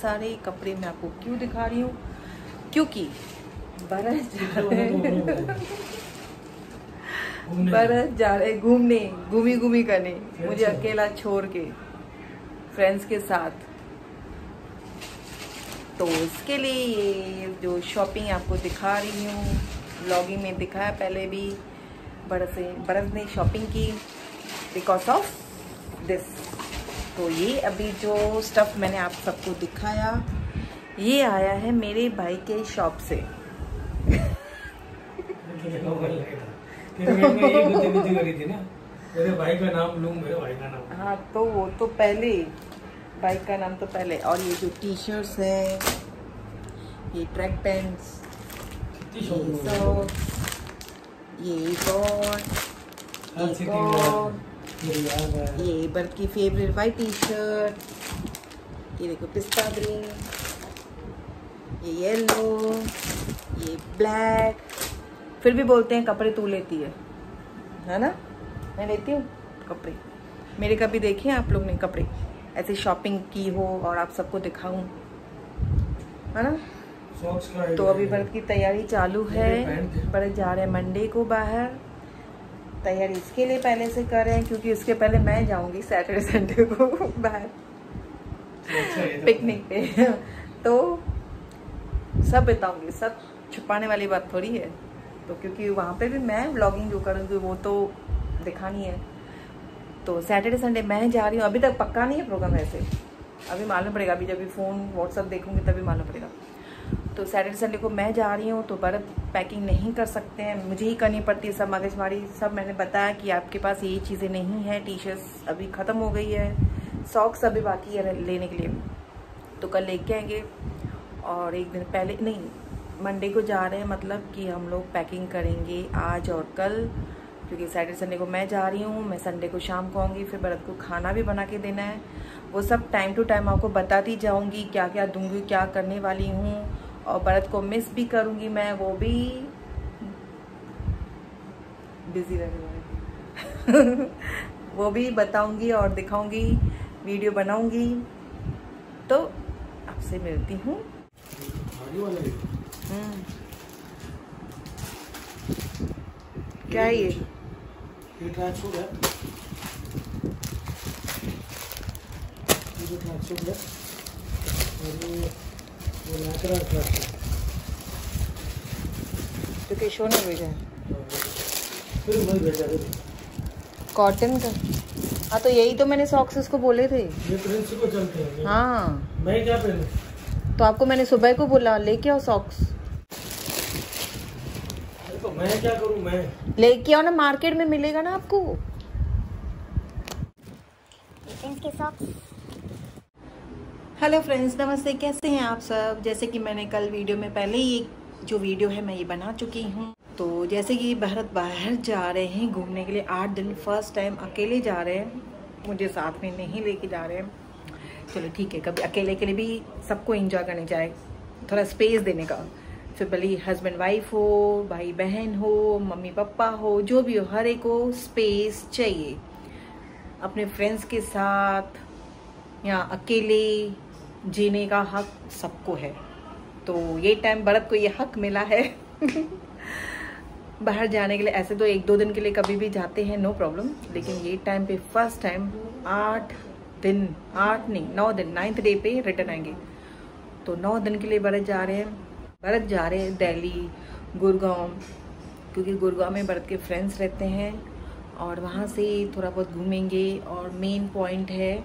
सारे कपड़े मैं आपको क्यों दिखा रही हूँ? क्योंकि बरस जा रहे बरस जा रहे घूमने घूमी घूमी करने। मुझे अकेला छोड़ के फ्रेंड्स के साथ। तो इसके लिए ये जो शॉपिंग आपको दिखा रही हूँ ब्लॉगिंग में दिखाया पहले भी बरस बरस ने शॉपिंग की बिकॉज़ ऑफ़ दिस तो ये अभी जो स्टफ़ मैंने आप सबको दिखाया ये आया है मेरे भाई के शॉप से। मेरे भाई का नाम लूँ मेरे भाई का नाम हाँ तो वो तो पहले बाइक का नाम तो पहले। और ये जो टी शर्ट्स है ये ट्रैक पैंट्स ये सॉक्स ये एक और ये बर्थ की फेवरेट वाइट टी शर्ट ये देखो पिस्ता ग्रीन ये येलो ये ब्लैक फिर भी बोलते हैं कपड़े तू लेती है। है ना? मैं लेती हूँ कपड़े। मेरे कभी देखे आप लोग ने कपड़े? ऐसे शॉपिंग की हो और आप सबको दिखाऊँ। है ना? तो अभी भरत की तैयारी चालू है। भरत जा रहे हैं मंडे को बाहर। तैयारी इसके लिए पहले से कर रहे हैं क्योंकि उसके पहले मैं जाऊँगी सैटरडे संडे को बाहर। पिकनिक पे। तो सब बताऊँगी सब छुपाने वाली बात थोड़ी है। तो क्योंकि वहाँ पे भी मैं ब्लॉगिंग जो करूँगी वो तो दिखानी है। तो सैटरडे संडे मैं जा रही हूँ। अभी तक पक्का नहीं है प्रोग्राम ऐसे अभी मालूम पड़ेगा अभी जब भी फ़ोन व्हाट्सअप देखूँगी तभी मालूम पड़ेगा। तो सैटरडे, संडे को मैं जा रही हूँ तो बर्फ़ पैकिंग नहीं कर सकते हैं। मुझे ही करनी पड़ती है सब मगजमारी सब मैंने बताया कि आपके पास ये चीज़ें नहीं हैं। टी शर्ट्स अभी ख़त्म हो गई है। सॉक्स अभी बाकी है लेने के लिए। तो कल लेके आएँगे। और एक दिन पहले, नहीं मंडे को जा रहे हैं मतलब कि हम लोग पैकिंग करेंगे आज और कल। क्योंकि सैटरडे, संडे को मैं जा रही हूँ, मैं संडे को शाम को आऊँगी, फिर भरत को खाना भी बना के देना है। वो सब टाइम टू टाइम आपको बताती जाऊँगी क्या क्या दूँगी, क्या करने वाली हूँ। और भरत को मिस भी करूँगी मैं वो भी बिज़ी रहने वाले वो भी बताऊँगी और दिखाऊँगी वीडियो बनाऊँगी। तो आपसे मिलती हूँ। हम्म। क्या है ये? ये सूट है। ये सूट है और ये वो तो किशोर ने भेजा है। फिर वही भेजा कॉटन का? हाँ तो यही तो मैंने सॉक्स उसको बोले थे। ये प्रिंस को चलते हैं। हाँ मैं क्या पहनूं तो आपको मैंने सुबह को बोला लेके आओ सॉक्स तो मैं क्या करूँ मैं लेके आओ ना मार्केट में मिलेगा ना आपको। इनके सॉक्स हेलो फ्रेंड्स नमस्ते, कैसे हैं आप सब? जैसे कि मैंने कल वीडियो में पहले ही जो वीडियो है मैं ये बना चुकी हूँ। तो जैसे कि भारत बाहर जा रहे हैं घूमने के लिए, आठ दिन फ़र्स्ट टाइम अकेले जा रहे हैं। मुझे साथ में नहीं लेके जा रहे हैं। चलो ठीक है, कभी अकेले के लिए भी सबको इंजॉय करने जाए। थोड़ा स्पेस देने का। फिर भले हस्बैंड वाइफ हो, भाई बहन हो, मम्मी पापा हो, जो भी हो, हर एक को स्पेस चाहिए। अपने फ्रेंड्स के साथ या अकेले जीने का हक सबको है। तो ये टाइम भरत को ये हक मिला है। बाहर जाने के लिए ऐसे तो एक दो दिन के लिए कभी भी जाते हैं नो प्रॉब्लम लेकिन ये टाइम पे फ़र्स्ट टाइम आठ दिन, आठ नहीं, नौ दिन नाइन्थ डे पे रिटर्न आएँगे। तो नौ दिन के लिए भरत जा रहे हैं। भरत जा रहे हैं दिल्ली, गुड़गांव, क्योंकि गुड़गांव में भरत के फ्रेंड्स रहते हैं और वहाँ से थोड़ा बहुत घूमेंगे और मेन पॉइंट है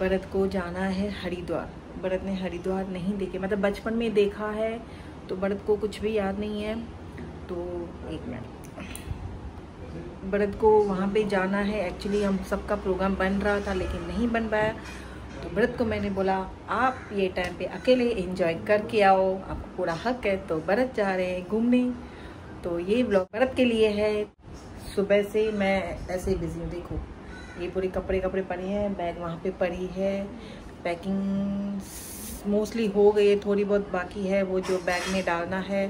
भरत को जाना है हरिद्वार। भरत ने हरिद्वार नहीं देखे। मतलब बचपन में देखा है तो भरत को कुछ भी याद नहीं है। तो एक मिनट। भरत को वहाँ पे जाना है। एक्चुअली हम सबका प्रोग्राम बन रहा था, लेकिन नहीं बन पाया। तो भरत को मैंने बोला, आप ये टाइम पे अकेले एंजॉय करके आओ। आपको पूरा हक है तो भरत जा रहे हैं घूमने। तो ये ब्लॉग भरत के लिए है। सुबह से मैं ऐसे बिज़ी हूँ, देखो। ये पूरे कपड़े कपड़े पड़े हैं, बैग वहाँ पे पड़ी है। पैकिंग मोस्टली हो गई है थोड़ी बहुत बाकी है, वो जो बैग में डालना है।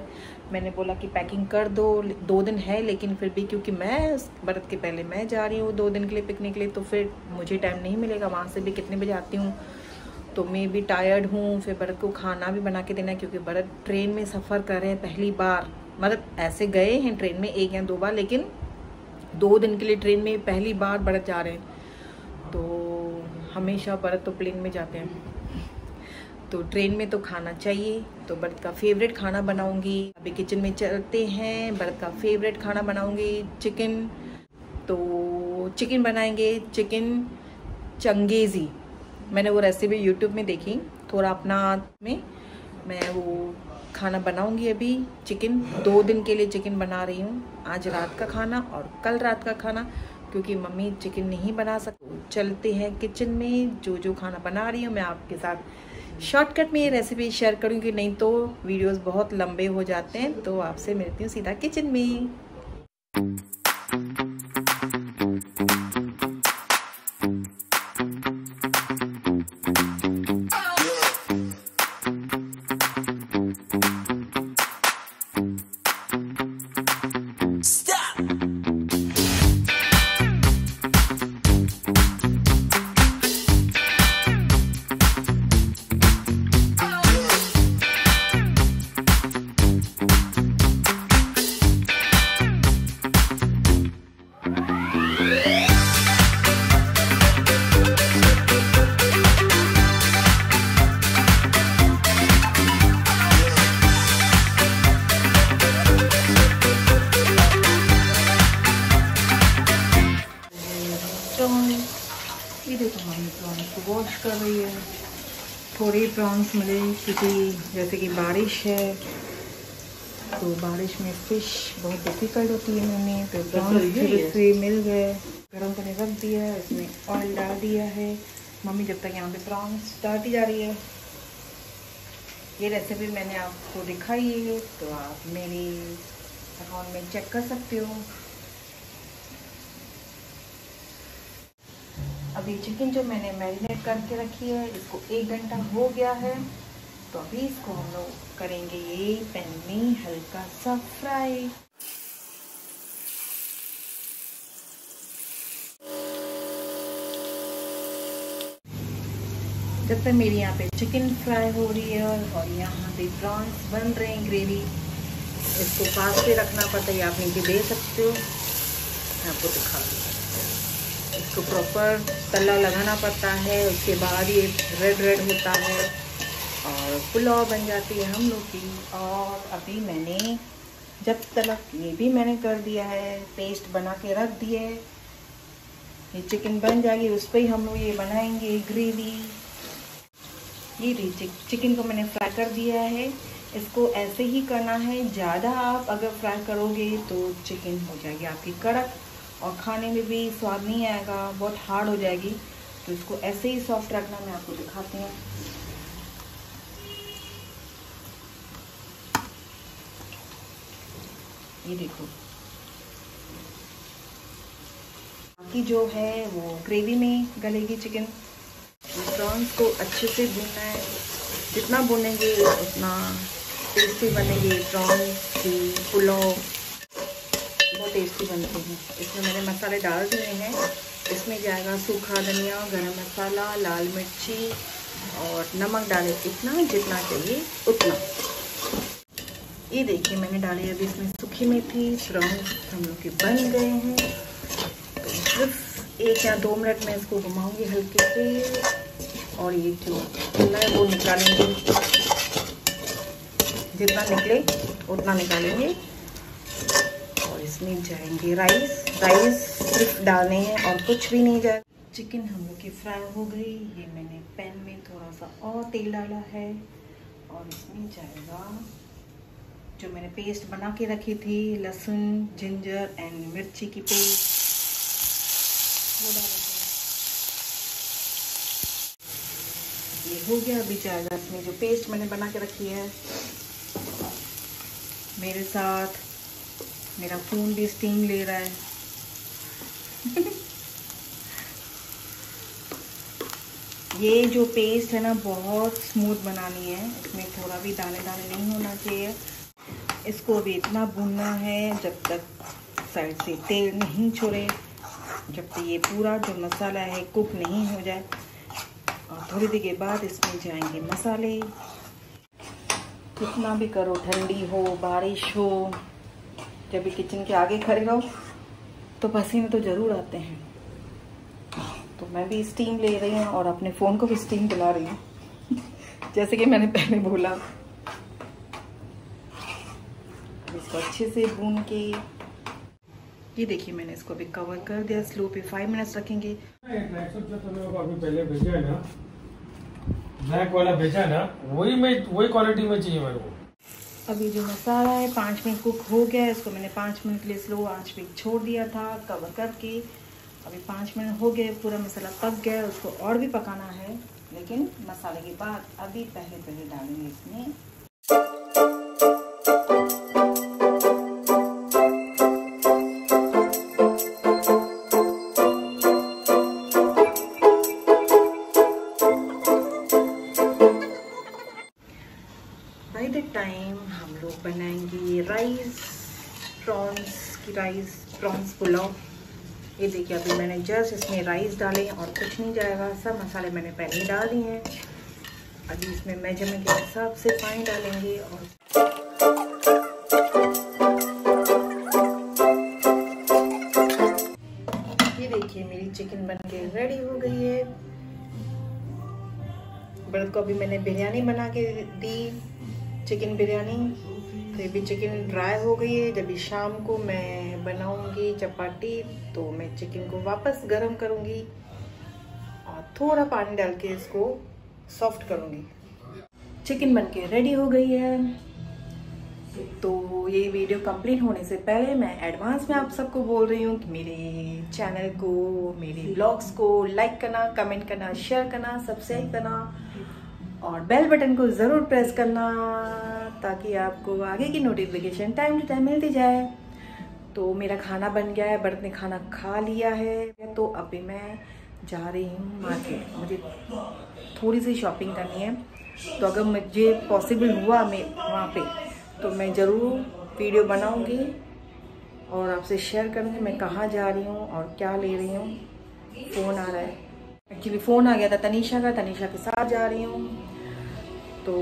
मैंने बोला कि पैकिंग कर दो दो दिन है लेकिन फिर भी क्योंकि मैं बरत के पहले मैं जा रही हूँ दो दिन के लिए पिकनिक के लिए तो फिर मुझे टाइम नहीं मिलेगा। वहाँ से भी कितने बजे आती हूँ तो मैं भी टायर्ड हूँ। फिर भरत को खाना भी बना के देना है क्योंकि भरत ट्रेन में सफ़र कर रहे हैं पहली बार। मतलब ऐसे गए हैं ट्रेन में एक या दो बार, लेकिन दो दिन के लिए ट्रेन में पहली बार भरत जा रहे हैं। तो हमेशा भरत तो प्लेन में जाते हैं। तो ट्रेन में तो खाना चाहिए तो भरत का फेवरेट खाना बनाऊँगी। अभी किचन में चलते हैं, भरत का फेवरेट खाना बनाऊँगी चिकन तो चिकन बनाएँगे चिकन चंगेज़ी। मैंने वो रेसिपी यूट्यूब में देखी, थोड़ा अपना में, मैं वो खाना बनाऊँगी अभी चिकन दो दिन के लिए चिकन बना रही हूँ। आज रात का खाना और कल रात का खाना, क्योंकि मम्मी चिकन नहीं बना सकती चलते हैं किचन में जो जो खाना बना रही हूँ मैं आपके साथ शॉर्टकट में ये रेसिपी शेयर करूँगी, नहीं तो वीडियोस बहुत लंबे हो जाते हैं तो आपसे मिलती हूँ सीधा किचन में। थोड़े प्रॉन्स मिले क्योंकि जैसे कि बारिश है तो बारिश में फ़िश बहुत डिफ़िकल्ट होती है मम्मी। तो प्रॉन्स फिर से मिल गए। गर्म करने रख दिया है इसमें ऑयल डाल दिया है। मम्मी जब तक यहाँ पे प्रॉन्स डालती जा रही है। ये रेसिपी मैंने आपको दिखाई है तो आप मेरी अकाउंट में चेक कर सकते हो। अभी चिकन जो मैंने मैरिनेट करके रखी है, इसको एक घंटा हो गया है। तो अभी इसको हम लोग करेंगे ये पैन में हल्का सा फ्राई जब तक मेरी यहाँ पे चिकन फ्राई हो रही है और यहाँ पे प्रॉन्स बन रहे हैं ग्रेवी इसको पास पे रखना पड़ता है, आप नीचे दे सकते हो। आपको दिखा दूँ। इसको प्रॉपर तला लगाना पड़ता है, उसके बाद ये रेड रेड होता है और पुलाव बन जाती है हम लोग की। और अभी मैंने जब तलक ये भी मैंने कर दिया है पेस्ट बना के रख दिए। ये चिकन बन जाएगी, उस पर ही हम लोग ये बनाएँगे ग्रेवी ये भी चिकन को मैंने फ्राई कर दिया है। इसको ऐसे ही करना है, ज़्यादा आप अगर फ्राई करोगे तो चिकन हो जाएगी आपकी कड़क। और खाने में भी स्वाद नहीं आएगा, बहुत हार्ड हो जाएगी। तो इसको ऐसे ही सॉफ्ट रखना मैं आपको दिखाती हूँ। ये देखो। बाकी जो है वो ग्रेवी में गलेगी चिकन प्रॉन्स को अच्छे से भूनना है। जितना भूनेंगे उतना टेस्टी बनेंगे। प्रॉन्स की पुलाव। टेस्टी बनते हैं। इसमें मैंने मसाले डाल दिए हैं। इसमें जाएगा सूखा धनिया, गरम मसाला, लाल मिर्ची और नमक डाले इतना जितना चाहिए, उतना। ये देखिए, मैंने डाली अभी इसमें सूखी मेथी प्रॉन्स हम लोग के बन गए हैं। तो सिर्फ़ एक या दो मिनट में इसको घुमाऊँगी हल्के से और ये जो है वो निकालेंगे। जितना निकले, उतना निकालेंगे। इसमें जाएँगे। राइस राइस सिर्फ़ डालने हैं और कुछ भी नहीं जाए। चिकन हम लोग की फ्राई हो गई। ये मैंने पैन में थोड़ा सा और तेल डाला है। और इसमें जाएगा जो मैंने पेस्ट बना के रखी थी, लहसुन जिंजर एंड मिर्ची की पेस्ट वो डाला ये हो गया। अभी जाएगा। इसमें जो पेस्ट मैंने बना के रखी है, मेरे साथ मेरा फ़ोन भी स्टीम ले रहा है। ये जो पेस्ट है ना, बहुत स्मूथ बनानी है। इसमें थोड़ा भी दाने दाने नहीं होना चाहिए। इसको भी इतना भूनना है, जब तक साइड से तेल नहीं छोड़े, जब तक ये पूरा जो मसाला है कुक नहीं हो जाए। और थोड़ी देर के बाद इसमें जाएँगे मसाले। कितना भी करो, ठंडी हो, बारिश हो जब भी किचन के आगे खड़े रहो तो पसीने तो ज़रूर आते हैं। तो मैं भी स्टीम ले रही हूँ और अपने फ़ोन को भी स्टीम दिला रही हूँ। जैसे कि मैंने पहले बोला। इसको अच्छे से भून के ये देखिए मैंने इसको अभी कवर कर दिया स्लो पे फाइव मिनट्स रखेंगे। ब्लैक वाला भेजा ना, वही में वही क्वालिटी में चाहिए मेरे को। अभी जो मसाला है, पाँच मिनट कुक हो गया है, इसको मैंने पाँच मिनट के लिए स्लो आँच पे छोड़ दिया था कवर करके। अभी पाँच मिनट हो गए, पूरा मसाला पक गया है, उसको और भी पकाना है। लेकिन मसाले के बाद अभी पहले पहले डालेंगे इसमें। राइस प्रॉन्स पुलाव ये देखिए अभी मैंने जस्ट इसमें राइस डाले और कुछ नहीं जाएगा। सब मसाले मैंने पहले ही डाल दिए हैं। अभी इसमें मेज़रमेंट के हिसाब से पानी डालेंगे और ये देखिए मेरी चिकन बन के रेडी हो गई है। बर्द को अभी मैंने बिरयानी बना के दी चिकन बिरयानी। तो ये भी चिकन ड्राई हो गई है। जब शाम को मैं बनाऊँगी चपाटी तो मैं चिकन को वापस गरम करूँगी और थोड़ा पानी डाल के इसको सॉफ्ट करूँगी। चिकन बन के रेडी हो गई है। तो ये वीडियो कंप्लीट होने से पहले मैं एडवांस में आप सबको बोल रही हूँ कि मेरे चैनल को, मेरे ब्लॉग्स को लाइक करना कमेंट करना शेयर करना सब्सक्राइब करना और बेल बटन को ज़रूर प्रेस करना ताकि आपको आगे की नोटिफिकेशन टाइम टू टाइम मिलती जाए। तो मेरा खाना बन गया है बर्त ने खाना खा लिया है। तो अभी मैं जा रही हूँ मार्केट मुझे थोड़ी सी शॉपिंग करनी है। तो अगर मुझे पॉसिबल हुआ मैं वहाँ पे तो मैं ज़रूर वीडियो बनाऊँगी और आपसे शेयर करूँगी मैं कहाँ जा रही हूँ और क्या ले रही हूँ। फ़ोन आ रहा है। एक्चुअली फ़ोन आ गया था तनीषा का, तनीषा के साथ जा रही हूँ। तो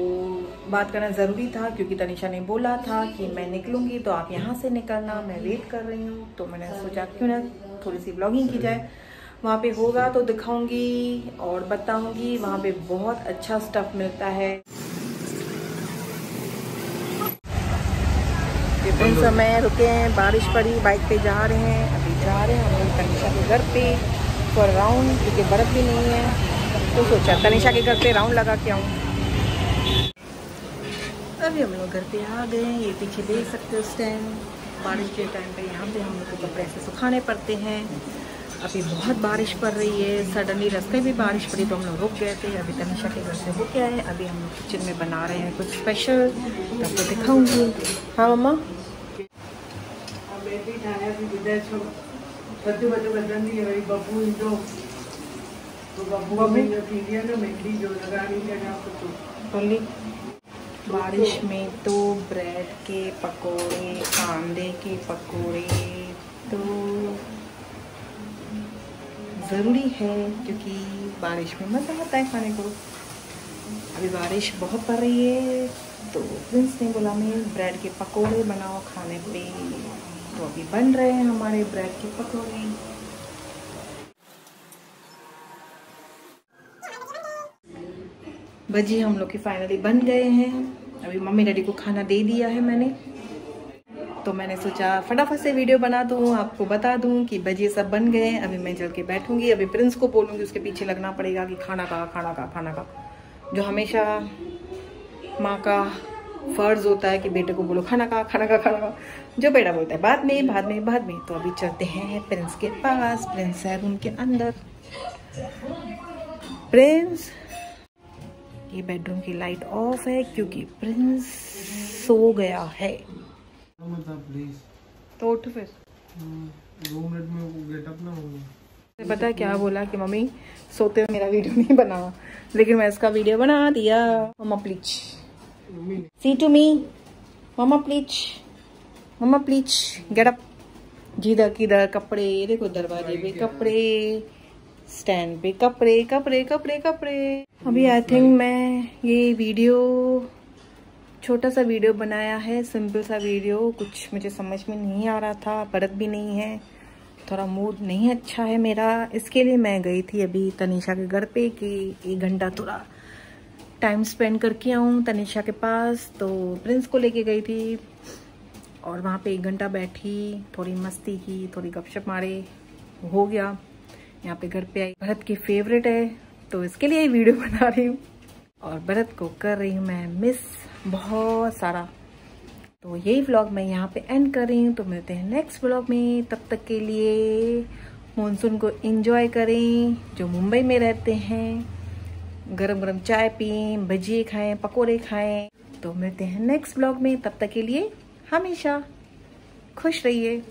बात करना ज़रूरी था, क्योंकि तनिषा ने बोला था कि मैं निकलूँगी तो आप यहाँ से निकलना, मैं वेट कर रही हूँ। तो मैंने सोचा, क्यों ना थोड़ी सी ब्लॉगिंग की जाए। वहाँ पे होगा तो दिखाऊँगी और बताऊँगी, वहाँ पे बहुत अच्छा स्टफ़ मिलता है। विभिन्न समय रुके हैं, बारिश पड़ी बाइक पे जा रहे हैं, अभी जा रहे हैं हम लोग तनिषा के घर पे फॉर राउंड क्योंकि बर्फ़ भी नहीं है। तो सोचा तनिषा के घर पे राउंड लगा के आऊँ। अभी हम लोग घर पे आ गए हैं ये पीछे देख सकते हो उस टाइम बारिश के टाइम पे यहाँ पे हम लोग को कपड़े ऐसे सुखाने पड़ते हैं। अभी बहुत बारिश पड़ रही है। सडनली रस्ते भी बारिश पड़ी तो हम लोग रुक गए थे। अभी तनिषा के घर से रुक गया है। अभी हम लोग किचन में बना रहे हैं कुछ स्पेशल तो आपको दिखाऊँगी। हाँ मम्मा? बबू जो तो बबू बबू जो आहे न मेहंदी जो बारिश में तो ब्रेड के पकोड़े आंडे के पकोड़े तो ज़रूरी है क्योंकि बारिश में मज़ा आता है खाने को। अभी बारिश बहुत पड़ रही है तो प्रिंस ने बोला, मैं ब्रेड के पकोड़े बनाओ खाने पे। तो अभी बन रहे हैं हमारे ब्रेड के पकोड़े। भजी हम लोग के फाइनली बन गए हैं। अभी मम्मी डैडी को खाना दे दिया है मैंने। तो मैंने सोचा, फटाफट से वीडियो बना दूँ, आपको बता दूँ कि भजी सब बन गए हैं। अभी मैं चल के बैठूँगी, अभी प्रिंस को बोलूँगी, उसके पीछे लगना पड़ेगा कि खाना का खाना का खाना का जो हमेशा माँ का फ़र्ज़ होता है कि बेटे को बोलो, खाना का खाना का खाना का जो बेटा बोलता है, बाद में बाद में बाद में। तो अभी चलते हैं प्रिंस के पास प्रिंस है रूम के अंदर। प्रिंस ये बेडरूम की लाइट ऑफ़ है क्योंकि प्रिंस सो गया है। मतलब तो उठ फिर। दो मिनट में वो गेटअप ना होगा पता क्या बोला कि मम्मी सोते हुए मेरा वीडियो नहीं बना लेकिन मैं इसका वीडियो बना दिया। Mamma please see to me mamma please mamma please get up जिधर किधर कपड़े देखो दरवाजे पे कपड़े। स्टैंड पे, कपड़े कपड़े कपड़े कपड़े। अभी आई थिंक मैं ये वीडियो छोटा सा वीडियो बनाया है सिंपल सा वीडियो कुछ मुझे समझ में नहीं आ रहा था, परत भी नहीं है। थोड़ा मूड नहीं अच्छा है मेरा। इसके लिए मैं गई थी अभी तनिषा के घर पे कि एक घंटा थोड़ा टाइम स्पेंड करके आऊँ तनिषा के पास। तो प्रिंस को लेके गई थी और वहाँ पे एक घंटा बैठी, थोड़ी मस्ती की, थोड़ी गपशप मारे, हो गया। यहाँ पे घर पे आई। भरत की फेवरेट है तो इसके लिए वीडियो बना रही हूँ। और भरत को कर रही हूँ मैं मिस बहुत सारा। तो यही व्लॉग मैं यहाँ पे एंड कर रही हूँ। तो मिलते हैं नेक्स्ट व्लॉग में। तब तक के लिए मानसून को एंजॉय करें, जो मुंबई में रहते हैं। गरम गरम चाय पिए, भजिए खाएँ, पकोड़े खाएँ। तो मिलते हैं नेक्स्ट ब्लॉग में। तब तक के लिए हमेशा खुश रहिए।